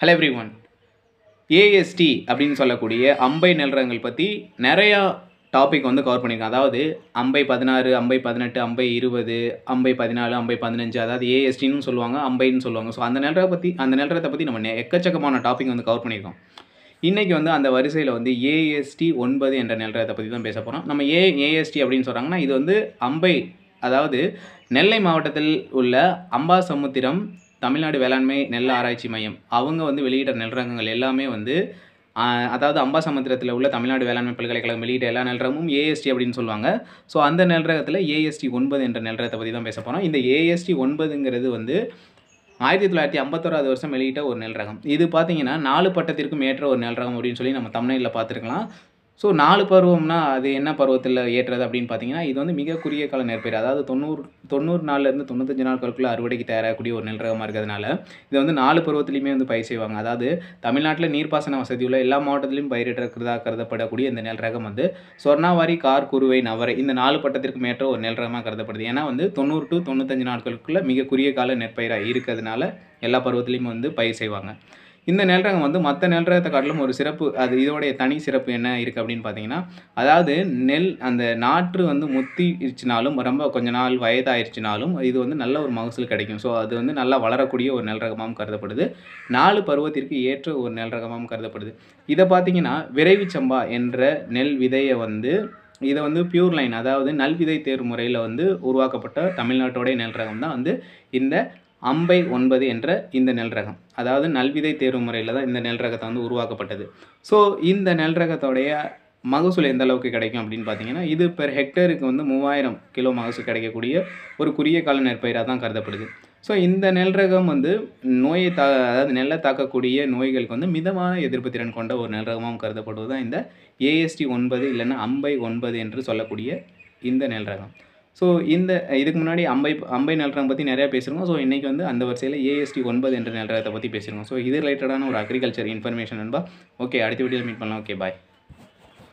Hello every one AST அப்படின்னு சொல்லக்கூடிய அம்பை நெல்றங்கள் பற்றி நிறையா டாபிக் வந்து கவர் பண்ணியிருக்கோம் அதாவது அம்பை பதினாறு அம்பை பதினெட்டு அம்பை இருபது அம்பை பதினாலு அம்பை பதினஞ்சு அதாவது ஏஎஸ்டின்னு சொல்லுவாங்க அம்பைன்னு சொல்லுவாங்க. ஸோ அந்த நெல்றதை பற்றி அந்த நெல்றதை பற்றி நம்ம எக்கச்சக்கமான டாபிக் வந்து கவர் பண்ணியிருக்கோம். இன்றைக்கி வந்து அந்த வரிசையில் வந்து ஏஎஸ்டி ஒன்பது என்ற நெல்றதை பற்றி தான் பேச போகிறோம் நம்ம ஏ ஏஎஸ்டி அப்படின்னு சொல்கிறாங்கன்னா இது வந்து அம்பை அதாவது நெல்லை மாவட்டத்தில் உள்ள அம்பாசமுத்திரம் தமிழ்நாடு வேளாண்மை நெல் ஆராய்ச்சி மையம். அவங்க வந்து வெளியிட்ட நெல் ரகங்கள் எல்லாமே வந்து அதாவது அம்பாசமுத்திரத்தில் உள்ள தமிழ்நாடு வேளாண்மை பல்கலைக்கழகம் வெளியிட்ட எல்லா நெல்ரகமும் ஏஎஸ்டி அப்படின்னு சொல்லுவாங்க. ஸோ அந்த நெல் ரகத்தில் ஏஎஸ்டி ஒன்பது என்ற நெல் ரகத்தை பற்றி தான் பேச போகிறோம் இந்த ஏஎஸ்டி ஒன்பதுங்கிறது வந்து ஆயிரத்தி தொள்ளாயிரத்தி ஐம்பத்தோராது வருஷம் வெளியிட்ட ஒரு நெல் ரகம். இது பார்த்தீங்கன்னா நாலு பட்டத்திற்கும் ஏற்ற ஒரு நெல் ரகம் அப்படின்னு சொல்லி நம்ம தமிழ்நில பார்த்துருக்கலாம். ஸோ நாலு பருவம்னா அது என்ன பருவத்தில் ஏற்றது அப்படின்னு பார்த்தீங்கன்னா இது வந்து மிக குறுகிய கால நெற்பயிர் அதாவது தொண்ணூறு தொண்ணூறு நாள்லேருந்து தொண்ணூத்தஞ்சு நாட்களுக்குள்ள அறுவடைக்கு தயாராகக்கூடிய ஒரு நெல் ரகமாக இருக்கிறதுனால இது வந்து நாலு பருவத்துலையுமே வந்து பயிர் செய்வாங்க. அதாவது தமிழ்நாட்டில் நீர்ப்பாசன வசதி உள்ள எல்லா மாவட்டத்திலையும் பயிரிட்டிருக்கிறதா கருதப்படக்கூடிய இந்த நெல் ரகம் வந்து சொர்ணாவாரி கார் குருவை நவரை இந்த நாலு பட்டத்திற்கு மேற்ற ஒரு நெல் ரகமாக கருதப்படுது. ஏன்னா வந்து தொண்ணூறு டு தொண்ணூத்தஞ்சு நாட்களுக்குள்ள மிக குறுகிய கால நெற்பயிராக இருக்கிறதுனால எல்லா பருவத்திலையும் வந்து பயிர் செய்வாங்க. இந்த நெல்ரகம் வந்து மற்ற நெல் ரகத்தை காட்டிலும் ஒரு சிறப்பு அது இதோடைய தனி சிறப்பு என்ன இருக்குது அப்படின்னு பார்த்தீங்கன்னா அதாவது நெல் அந்த நாற்று வந்து முத்திடுச்சுனாலும் ரொம்ப கொஞ்ச நாள் வயதாயிருச்சுனாலும் இது வந்து நல்ல ஒரு மகசூல் கிடைக்கும். ஸோ அது வந்து நல்லா வளரக்கூடிய ஒரு நெல் ரகமாகவும் கருதப்படுது. நாலு பருவத்திற்கு ஏற்ற ஒரு நெல் ரகமாகவும் கருதப்படுது. இதை பார்த்தீங்கன்னா விரைவி சம்பா என்ற நெல் விதையை வந்து இதை வந்து பியூர் லைன் அதாவது நல் விதை தேர்வு முறையில் வந்து உருவாக்கப்பட்ட தமிழ்நாட்டோடைய நெல் ரகம் தான் வந்து இந்த அம்பை ஒன்பது என்ற இந்த நெல் ரகம் அதாவது நல்விதை தேர்வு முறையில் தான் இந்த நெல் ரகத்தை வந்து உருவாக்கப்பட்டது. ஸோ இந்த நெல் ரகத்தோடைய மகசூல் எந்த அளவுக்கு கிடைக்கும் அப்படின்னு பார்த்தீங்கன்னா இது பெர் ஹெக்டருக்கு வந்து மூவாயிரம் கிலோ மகசூல் கிடைக்கக்கூடிய ஒரு குறுகிய கால நெற்பயிராக தான் கருதப்படுது. ஸோ இந்த நெல் ரகம் வந்து நோயை தா அதாவது நெல்லை தாக்கக்கூடிய நோய்களுக்கு வந்து மிதமான எதிர்ப்பு திறன் கொண்ட ஒரு நெல் ரகமாகவும் கருதப்படுவது தான் இந்த ஏஎஸ்டி ஒன்பது இல்லைன்னா அம்பை ஒன்பது என்று சொல்லக்கூடிய இந்த நெல் ரகம் ஸோ இந்த இதுக்கு முன்னாடி அம்பை அம்பை நிலரம் பற்றி நிறையா பேசியிருக்கோம். ஸோ இன்றைக்கி வந்து அந்த வரிசையில் ஏஎஸ்டி ஒன்பது என்ற நிலரத்தை பற்றி பேசியிருக்கோம். ஸோ இது ரிலேட்டடான ஒரு அக்ரிகல்ச்சர் இன்ஃபர்மேஷன் நண்பா. ஓகே அடுத்த வீடியோவில் மீட் பண்ணலாம். Okay bye